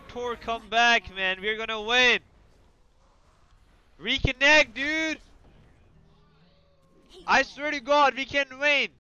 tour come back, man. We're gonna win. Reconnect, dude. I swear to God, we can win.